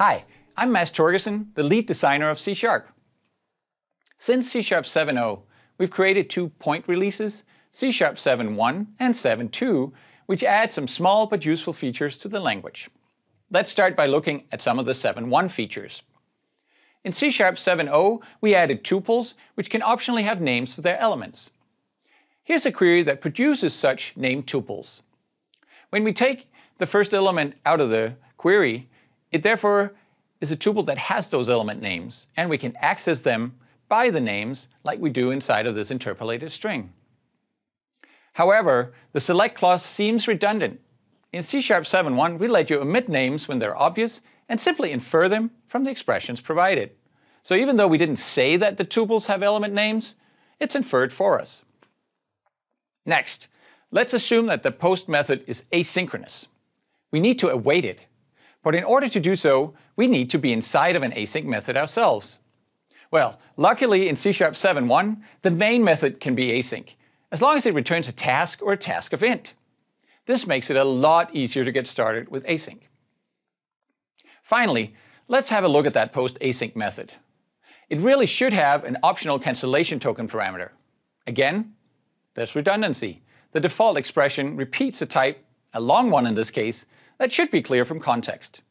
Hi, I'm Mads Torgersen, the lead designer of C Sharp. Since C Sharp 7.0, we've created two point releases, C Sharp 7.1 and 7.2, which add some small but useful features to the language. Let's start by looking at some of the 7.1 features. In C Sharp 7.0, we added tuples, which can optionally have names for their elements. Here's a query that produces such named tuples. When we take the first element out of the query, it therefore is a tuple that has those element names, and we can access them by the names like we do inside of this interpolated string. However, the select clause seems redundant. In C Sharp 7.1, we let you omit names when they're obvious and simply infer them from the expressions provided. So even though we didn't say that the tuples have element names, it's inferred for us. Next, let's assume that the post method is asynchronous. We need to await it. But in order to do so, we need to be inside of an async method ourselves. Well, luckily in C Sharp 7.1, the main method can be async, as long as it returns a task or a task of int. This makes it a lot easier to get started with async. Finally, let's have a look at that post async method. It really should have an optional cancellation token parameter. Again, there's redundancy. The default expression repeats a type, a long one in this case, that should be clear from context.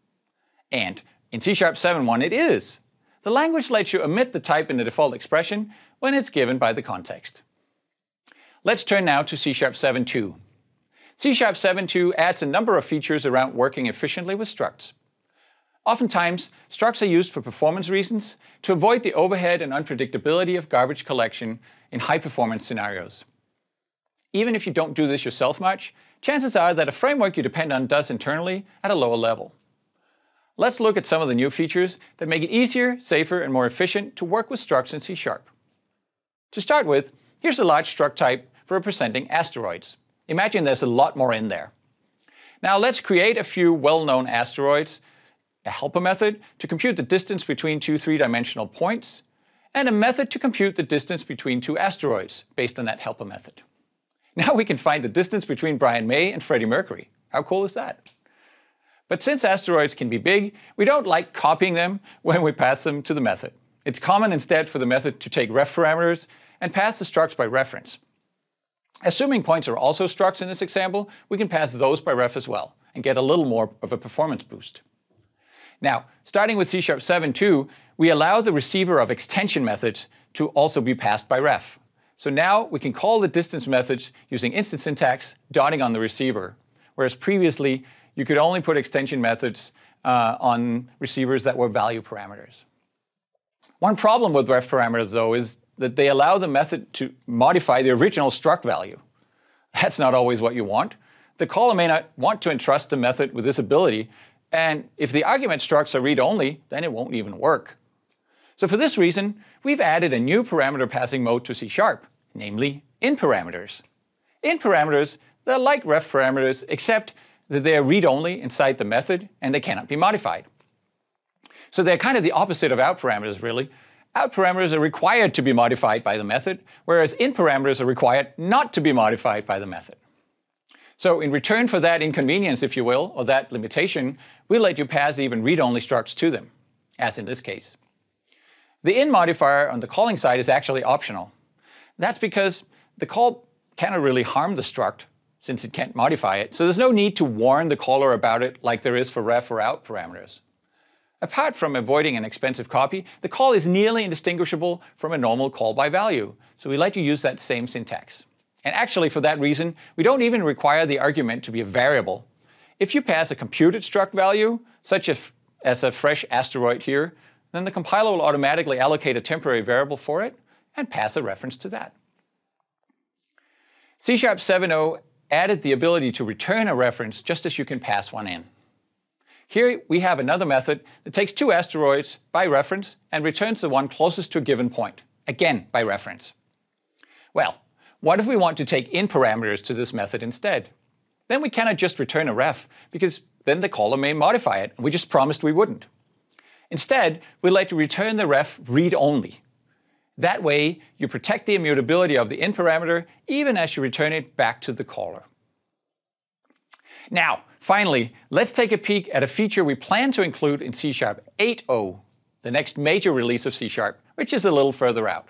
And in C Sharp 7.1 it is. The language lets you omit the type in the default expression when it's given by the context. Let's turn now to C Sharp 7.2. C Sharp 7.2 adds a number of features around working efficiently with structs. Oftentimes, structs are used for performance reasons to avoid the overhead and unpredictability of garbage collection in high-performance scenarios. Even if you don't do this yourself much, chances are that a framework you depend on does internally at a lower level. Let's look at some of the new features that make it easier, safer, and more efficient to work with structs in C Sharp. To start with, here's a large struct type for representing asteroids. Imagine there's a lot more in there. Now let's create a few well-known asteroids, a helper method to compute the distance between two three-dimensional points, and a method to compute the distance between two asteroids based on that helper method. Now we can find the distance between Brian May and Freddie Mercury. How cool is that? But since asteroids can be big, we don't like copying them when we pass them to the method. It's common instead for the method to take ref parameters and pass the structs by reference. Assuming points are also structs in this example, we can pass those by ref as well and get a little more of a performance boost. Now, starting with C Sharp 7.2, we allow the receiver of extension methods to also be passed by ref. So now we can call the distance methods using instant syntax dotting on the receiver, whereas previously you could only put extension methods uh, on receivers that were value parameters. One problem with ref parameters, though, is that they allow the method to modify the original struct value. That's not always what you want. The caller may not want to entrust the method with this ability, and if the argument structs are read-only, then it won't even work. So for this reason, we've added a new parameter passing mode to C Sharp, namely in parameters. In parameters, they're like ref parameters, except that they are read-only inside the method and they cannot be modified. So they're kind of the opposite of out parameters, really. Out parameters are required to be modified by the method, whereas in parameters are required not to be modified by the method. So in return for that inconvenience, if you will, or that limitation, we let you pass even read-only structs to them, as in this case. The in modifier on the calling side is actually optional. That's because the call cannot really harm the struct since it can't modify it, so there's no need to warn the caller about it like there is for ref or out parameters. Apart from avoiding an expensive copy, the call is nearly indistinguishable from a normal call by value, so we like to use that same syntax. And actually, for that reason, we don't even require the argument to be a variable. If you pass a computed struct value, such as, as a fresh asteroid here, then the compiler will automatically allocate a temporary variable for it and pass a reference to that. C Sharp 7.0 added the ability to return a reference just as you can pass one in. Here we have another method that takes two asteroids by reference and returns the one closest to a given point, again by reference. Well, what if we want to take in parameters to this method instead? Then we cannot just return a ref, because then the caller may modify it, and we just promised we wouldn't. Instead, we'd like to return the ref read-only. That way, you protect the immutability of the in parameter even as you return it back to the caller. Now, finally, let's take a peek at a feature we plan to include in C Sharp 8.0, the next major release of C Sharp, which is a little further out.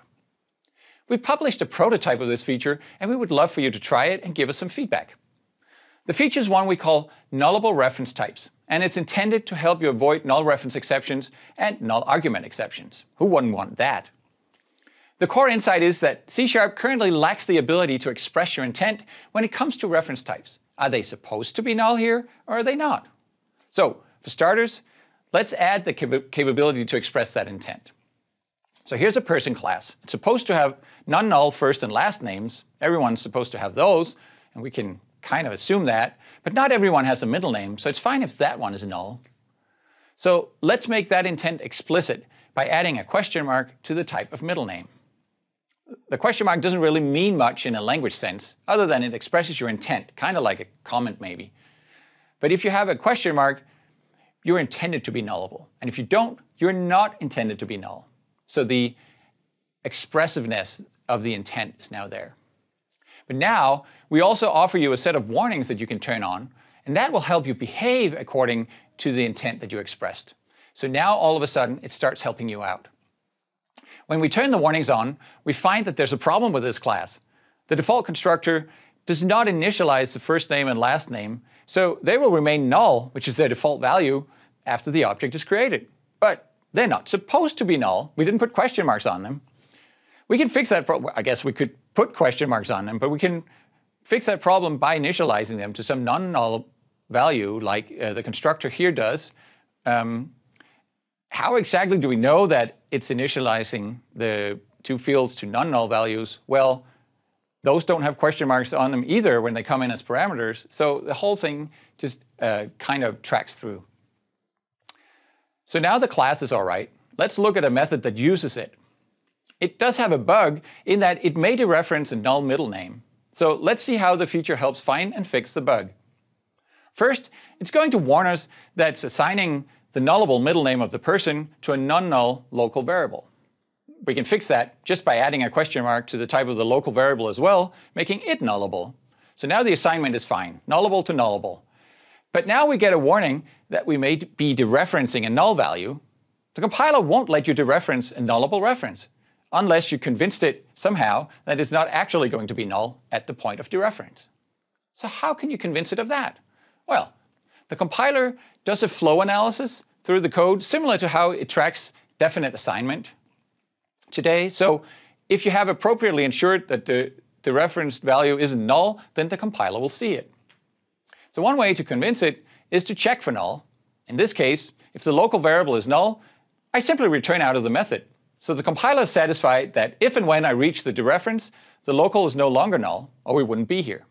We've published a prototype of this feature, and we would love for you to try it and give us some feedback. The feature is one we call nullable reference types, and it's intended to help you avoid null reference exceptions and null argument exceptions. Who wouldn't want that? The core insight is that C Sharp currently lacks the ability to express your intent when it comes to reference types. Are they supposed to be null here, or are they not? So, for starters, let's add the cap capability to express that intent. So here's a person class. It's supposed to have non-null first and last names. Everyone's supposed to have those, and we can kind of assume that, but not everyone has a middle name, so it's fine if that one is null. So let's make that intent explicit by adding a question mark to the type of middle name. The question mark doesn't really mean much in a language sense, other than it expresses your intent, kind of like a comment maybe. But if you have a question mark, you're intended to be nullable. And if you don't, you're not intended to be null. So the expressiveness of the intent is now there. But now we also offer you a set of warnings that you can turn on, and that will help you behave according to the intent that you expressed. So now all of a sudden it starts helping you out. When we turn the warnings on, we find that there's a problem with this class. The default constructor does not initialize the first name and last name, so they will remain null, which is their default value, after the object is created. But they're not supposed to be null. We didn't put question marks on them. We can fix that problem. I guess we could put question marks on them, but we can fix that problem by initializing them to some non-null value like uh, the constructor here does. Um, how exactly do we know that it's initializing the two fields to non-null values? Well, those don't have question marks on them either when they come in as parameters. So the whole thing just uh, kind of tracks through. So now the class is all right. Let's look at a method that uses it. It does have a bug in that it made a reference a null middle name. So let's see how the feature helps find and fix the bug. First, it's going to warn us that it's assigning the nullable middle name of the person to a non-null local variable. We can fix that just by adding a question mark to the type of the local variable as well, making it nullable. So now the assignment is fine, nullable to nullable. But now we get a warning that we may be dereferencing a null value. The compiler won't let you dereference a nullable reference unless you convinced it somehow that it's not actually going to be null at the point of dereference. So how can you convince it of that? Well, the compiler does a flow analysis through the code similar to how it tracks definite assignment today. So if you have appropriately ensured that the, the referenced value isn't null, then the compiler will see it. So one way to convince it is to check for null. In this case, if the local variable is null, I simply return out of the method. So the compiler is satisfied that if and when I reach the dereference, the local is no longer null, or we wouldn't be here.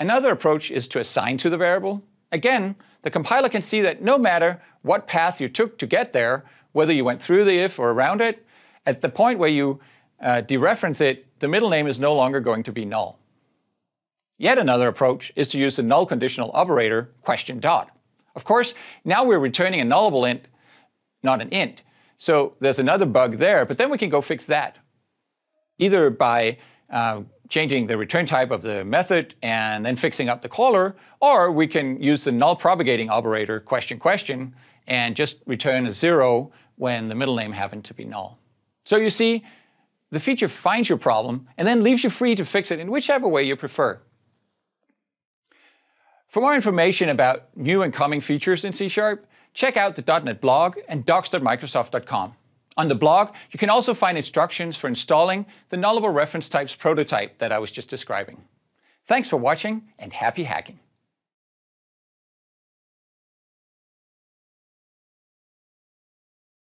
Another approach is to assign to the variable. Again, the compiler can see that no matter what path you took to get there, whether you went through the if or around it, at the point where you uh, dereference it, the middle name is no longer going to be null. Yet another approach is to use the null conditional operator question dot. Of course, now we're returning a nullable int, not an int. So there's another bug there, but then we can go fix that. Either by uh, changing the return type of the method and then fixing up the caller, or we can use the null propagating operator question question and just return a zero when the middle name happened to be null. So you see, the feature finds your problem and then leaves you free to fix it in whichever way you prefer. For more information about new and coming features in C Sharp, check out the .NET blog and docs.microsoft.com. On the blog, you can also find instructions for installing the nullable reference types prototype that I was just describing. Thanks for watching and happy hacking.